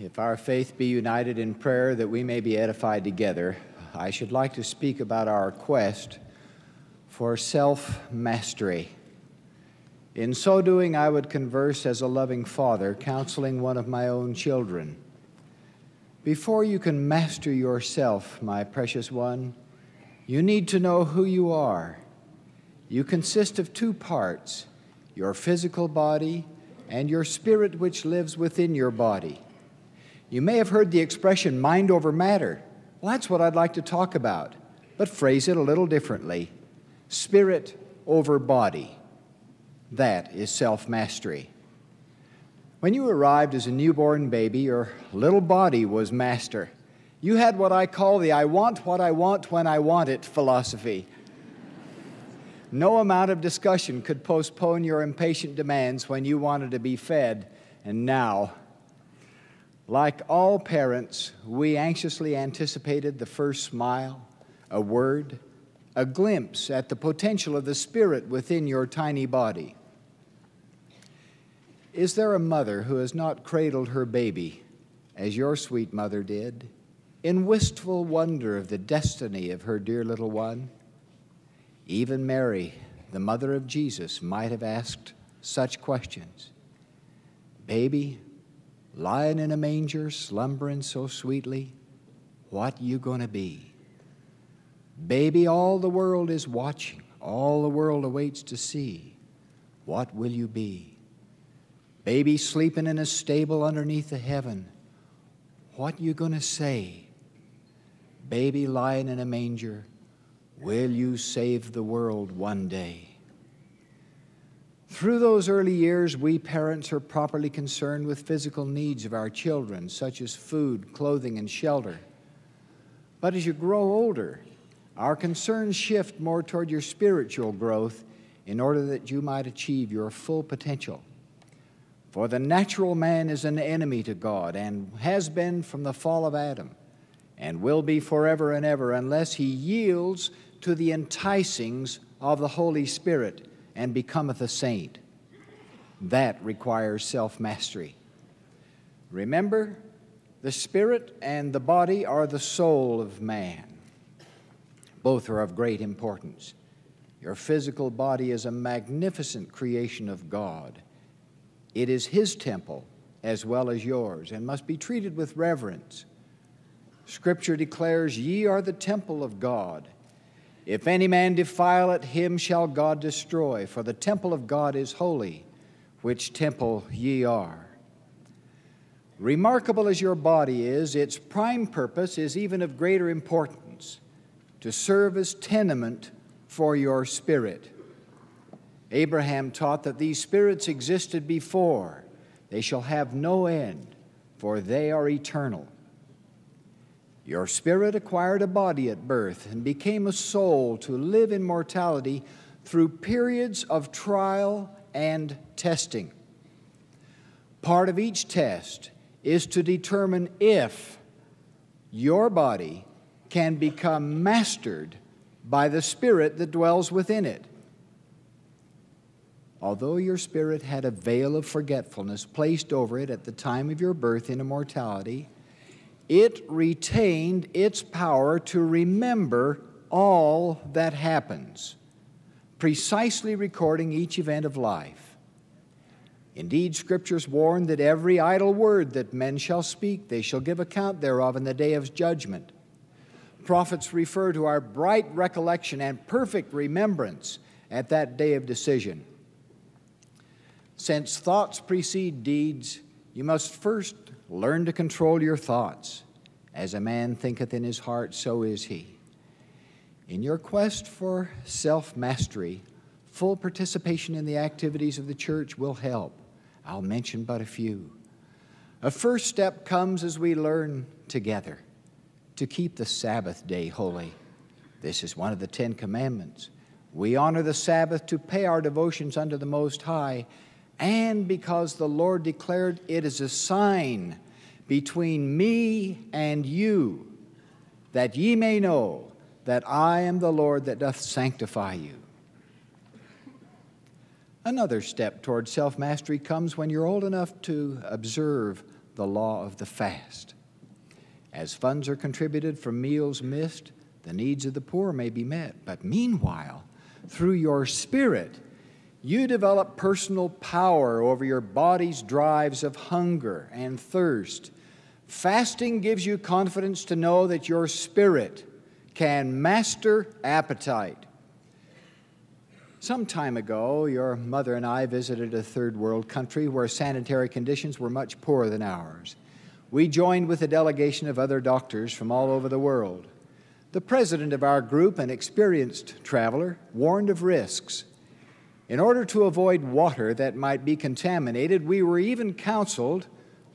If our faith be united in prayer that we may be edified together, I should like to speak about our quest for self mastery. In so doing, I would converse as a loving father counseling one of my own children. Before you can master yourself, my precious one, you need to know who you are. You consist of two parts your physical body and your spirit, which lives within your body. You may have heard the expression mind over matter. Well, that's what I'd like to talk about, but phrase it a little differently spirit over body. That is self mastery. When you arrived as a newborn baby, your little body was master. You had what I call the I want what I want when I want it philosophy. No amount of discussion could postpone your impatient demands when you wanted to be fed, and now like all parents, we anxiously anticipated the first smile, a word, a glimpse at the potential of the Spirit within your tiny body. Is there a mother who has not cradled her baby, as your sweet mother did, in wistful wonder of the destiny of her dear little one? Even Mary, the mother of Jesus, might have asked such questions Baby, lying in a manger, slumbering so sweetly, what you going to be? Baby, all the world is watching, all the world awaits to see. What will you be? Baby sleeping in a stable underneath the heaven, what you going to say? Baby lying in a manger, will you save the world one day? Through those early years, we parents are properly concerned with physical needs of our children, such as food, clothing, and shelter. But as you grow older, our concerns shift more toward your spiritual growth in order that you might achieve your full potential. For the natural man is an enemy to God and has been from the fall of Adam and will be forever and ever unless he yields to the enticings of the Holy Spirit and becometh a saint. That requires self mastery. Remember, the spirit and the body are the soul of man. Both are of great importance. Your physical body is a magnificent creation of God. It is His temple as well as yours and must be treated with reverence. Scripture declares, Ye are the temple of God if any man defile it, him shall God destroy, for the temple of God is holy, which temple ye are. Remarkable as your body is, its prime purpose is even of greater importance to serve as tenement for your spirit. Abraham taught that these spirits existed before, they shall have no end, for they are eternal. Your spirit acquired a body at birth and became a soul to live in mortality through periods of trial and testing. Part of each test is to determine if your body can become mastered by the spirit that dwells within it. Although your spirit had a veil of forgetfulness placed over it at the time of your birth in immortality, it retained its power to remember all that happens, precisely recording each event of life. Indeed, Scriptures warn that every idle word that men shall speak, they shall give account thereof in the day of judgment. Prophets refer to our bright recollection and perfect remembrance at that day of decision. Since thoughts precede deeds, you must first Learn to control your thoughts. As a man thinketh in his heart, so is he. In your quest for self mastery, full participation in the activities of the church will help. I'll mention but a few. A first step comes as we learn together to keep the Sabbath day holy. This is one of the Ten Commandments. We honor the Sabbath to pay our devotions unto the Most High and because the Lord declared it is a sign between me and you, that ye may know that I am the Lord that doth sanctify you. Another step toward self mastery comes when you're old enough to observe the law of the fast. As funds are contributed from meals missed, the needs of the poor may be met. But meanwhile, through your spirit, you develop personal power over your body's drives of hunger and thirst. Fasting gives you confidence to know that your spirit can master appetite. Some time ago, your mother and I visited a third world country where sanitary conditions were much poorer than ours. We joined with a delegation of other doctors from all over the world. The president of our group, an experienced traveler, warned of risks. In order to avoid water that might be contaminated, we were even counseled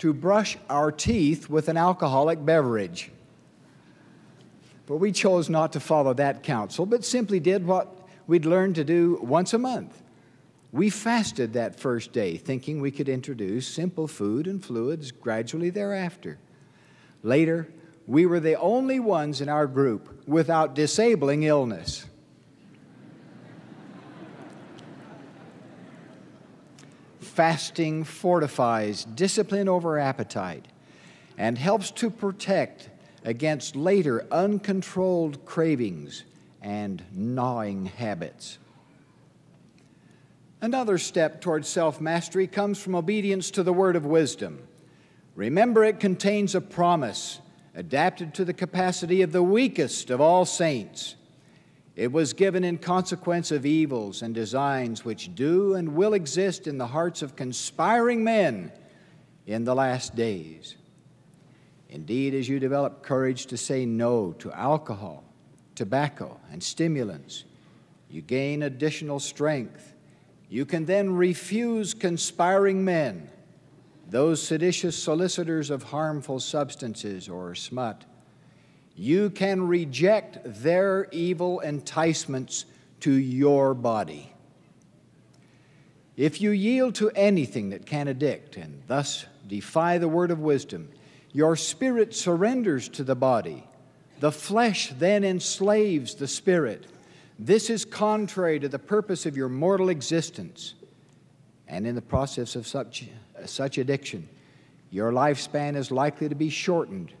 to brush our teeth with an alcoholic beverage. But we chose not to follow that counsel, but simply did what we'd learned to do once a month. We fasted that first day, thinking we could introduce simple food and fluids gradually thereafter. Later, we were the only ones in our group without disabling illness. Fasting fortifies discipline over appetite and helps to protect against later uncontrolled cravings and gnawing habits. Another step towards self mastery comes from obedience to the word of wisdom. Remember, it contains a promise adapted to the capacity of the weakest of all saints. It was given in consequence of evils and designs which do and will exist in the hearts of conspiring men in the last days. Indeed, as you develop courage to say no to alcohol, tobacco, and stimulants, you gain additional strength. You can then refuse conspiring men, those seditious solicitors of harmful substances or smut. You can reject their evil enticements to your body. If you yield to anything that can addict and thus defy the word of wisdom, your spirit surrenders to the body. The flesh then enslaves the spirit. This is contrary to the purpose of your mortal existence. And in the process of such, such addiction, your lifespan is likely to be shortened,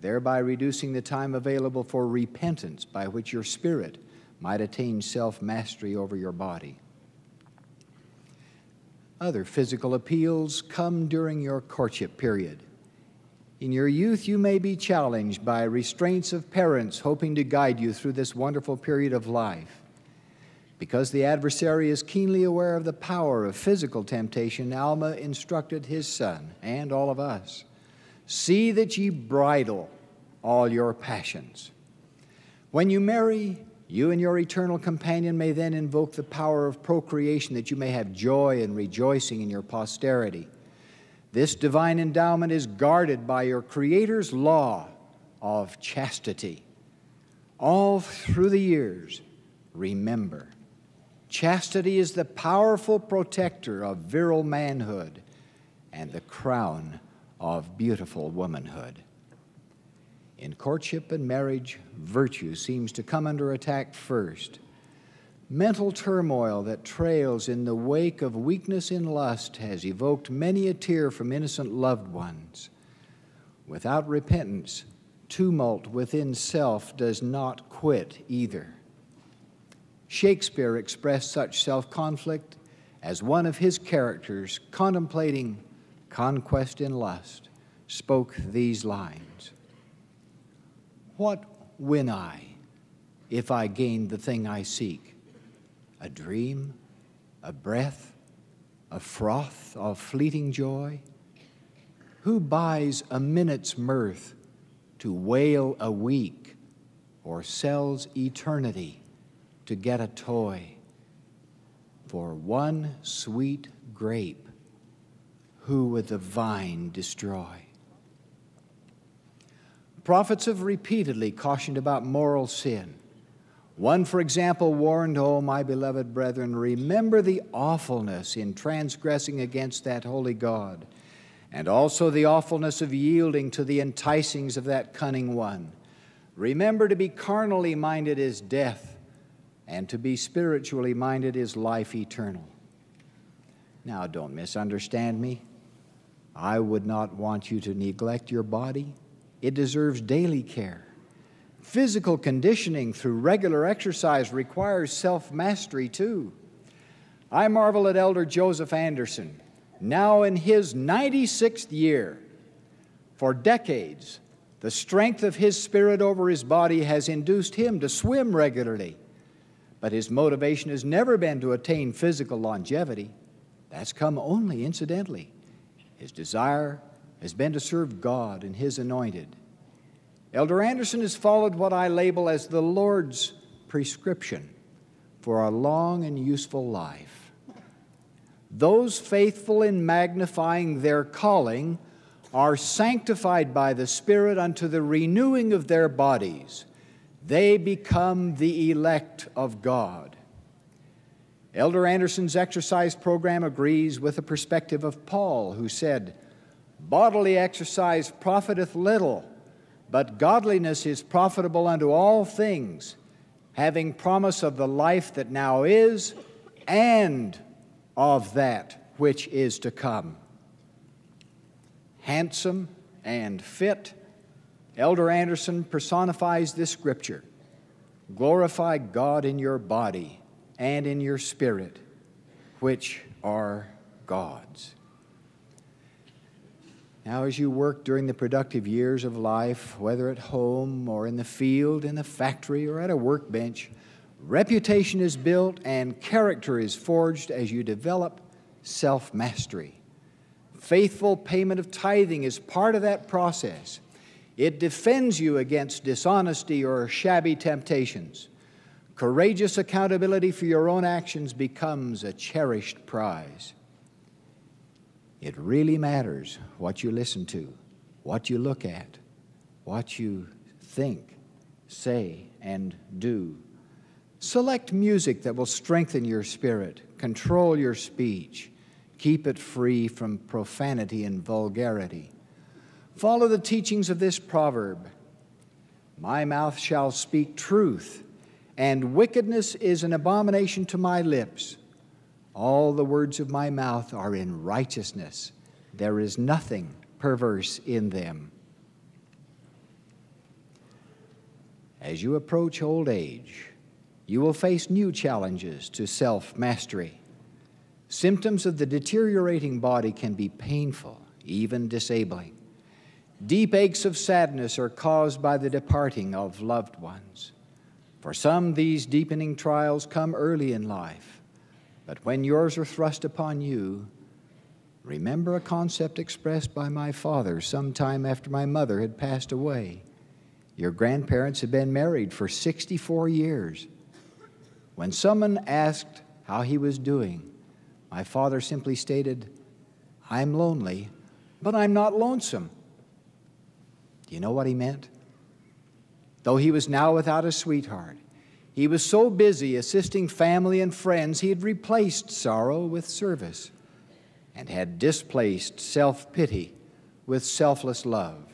thereby reducing the time available for repentance by which your spirit might attain self mastery over your body. Other physical appeals come during your courtship period. In your youth, you may be challenged by restraints of parents hoping to guide you through this wonderful period of life. Because the adversary is keenly aware of the power of physical temptation, Alma instructed his son and all of us See that ye bridle all your passions. When you marry, you and your eternal companion may then invoke the power of procreation that you may have joy and rejoicing in your posterity. This divine endowment is guarded by your Creator's law of chastity. All through the years, remember chastity is the powerful protector of virile manhood and the crown of beautiful womanhood. In courtship and marriage, virtue seems to come under attack first. Mental turmoil that trails in the wake of weakness in lust has evoked many a tear from innocent loved ones. Without repentance, tumult within self does not quit either. Shakespeare expressed such self conflict as one of his characters contemplating conquest in lust spoke these lines What win I if I gain the thing I seek? a dream, a breath, a froth of fleeting joy? Who buys a minute's mirth to wail a week or sells eternity to get a toy? For one sweet grape, who would the vine destroy? Prophets have repeatedly cautioned about moral sin. One, for example, warned, Oh, my beloved brethren, remember the awfulness in transgressing against that holy God, and also the awfulness of yielding to the enticings of that cunning one. Remember to be carnally minded is death, and to be spiritually minded is life eternal. Now, don't misunderstand me. I would not want you to neglect your body. It deserves daily care. Physical conditioning through regular exercise requires self mastery too. I marvel at Elder Joseph Anderson, now in his 96th year. For decades, the strength of his spirit over his body has induced him to swim regularly. But his motivation has never been to attain physical longevity. That's come only incidentally. His desire has been to serve God and His anointed. Elder Anderson has followed what I label as the Lord's prescription for a long and useful life. Those faithful in magnifying their calling are sanctified by the Spirit unto the renewing of their bodies. They become the elect of God. Elder Anderson's exercise program agrees with the perspective of Paul, who said, Bodily exercise profiteth little, but godliness is profitable unto all things, having promise of the life that now is and of that which is to come. Handsome and fit, Elder Anderson personifies this scripture glorify God in your body and in your spirit, which are God's. Now, as you work during the productive years of life, whether at home or in the field, in the factory, or at a workbench, reputation is built and character is forged as you develop self mastery. Faithful payment of tithing is part of that process. It defends you against dishonesty or shabby temptations. Courageous accountability for your own actions becomes a cherished prize. It really matters what you listen to, what you look at, what you think, say, and do. Select music that will strengthen your spirit, control your speech, keep it free from profanity and vulgarity. Follow the teachings of this proverb My mouth shall speak truth and wickedness is an abomination to my lips. All the words of my mouth are in righteousness. There is nothing perverse in them. As you approach old age, you will face new challenges to self mastery. Symptoms of the deteriorating body can be painful, even disabling. Deep aches of sadness are caused by the departing of loved ones. For some, these deepening trials come early in life, but when yours are thrust upon you, remember a concept expressed by my father some time after my mother had passed away. Your grandparents had been married for 64 years. When someone asked how he was doing, my father simply stated, I'm lonely, but I'm not lonesome. Do you know what he meant? Though he was now without a sweetheart, he was so busy assisting family and friends, he had replaced sorrow with service and had displaced self pity with selfless love.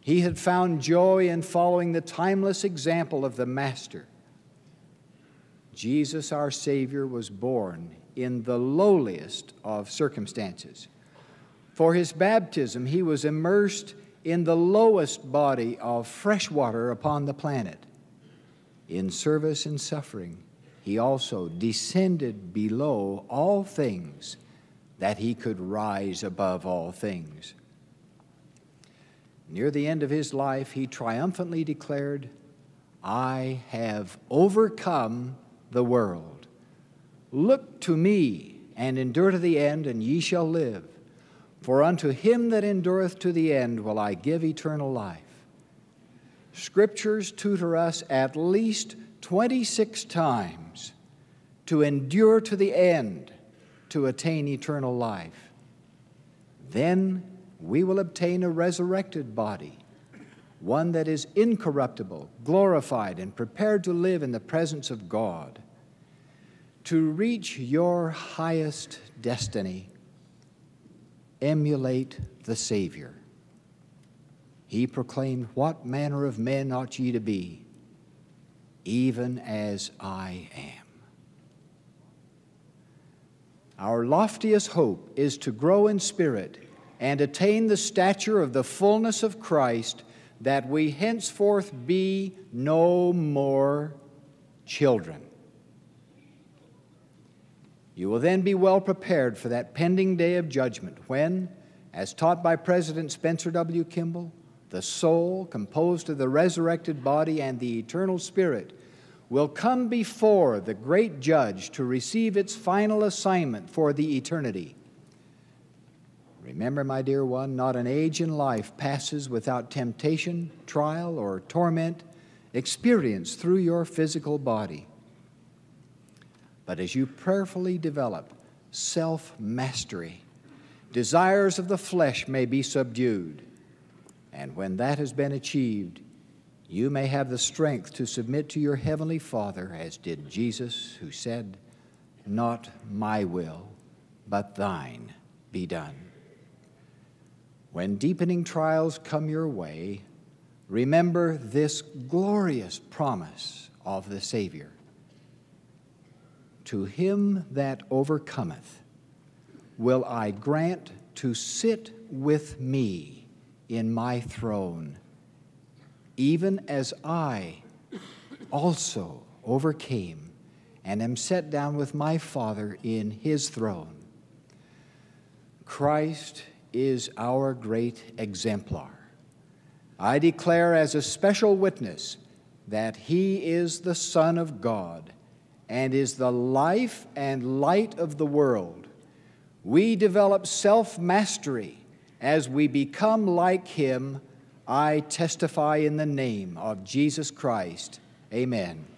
He had found joy in following the timeless example of the Master. Jesus, our Savior, was born in the lowliest of circumstances. For his baptism, he was immersed in the lowest body of fresh water upon the planet. In service and suffering, he also descended below all things that he could rise above all things. Near the end of his life, he triumphantly declared, I have overcome the world. Look to me and endure to the end, and ye shall live. For unto him that endureth to the end will I give eternal life. Scriptures tutor us at least 26 times to endure to the end to attain eternal life. Then we will obtain a resurrected body, one that is incorruptible, glorified, and prepared to live in the presence of God. To reach your highest destiny, emulate the Savior. He proclaimed, What manner of men ought ye to be? Even as I am. Our loftiest hope is to grow in spirit and attain the stature of the fullness of Christ, that we henceforth be no more children. You will then be well prepared for that pending day of judgment when, as taught by President Spencer W. Kimball, the soul, composed of the resurrected body and the eternal spirit, will come before the great judge to receive its final assignment for the eternity. Remember, my dear one, not an age in life passes without temptation, trial, or torment experienced through your physical body. But as you prayerfully develop self mastery, desires of the flesh may be subdued. And when that has been achieved, you may have the strength to submit to your Heavenly Father, as did Jesus, who said, Not my will, but thine be done. When deepening trials come your way, remember this glorious promise of the Savior To him that overcometh, will I grant to sit with me in my throne, even as I also overcame and am set down with my Father in his throne. Christ is our great exemplar. I declare as a special witness that he is the Son of God and is the life and light of the world. We develop self mastery as we become like him. I testify in the name of Jesus Christ. Amen.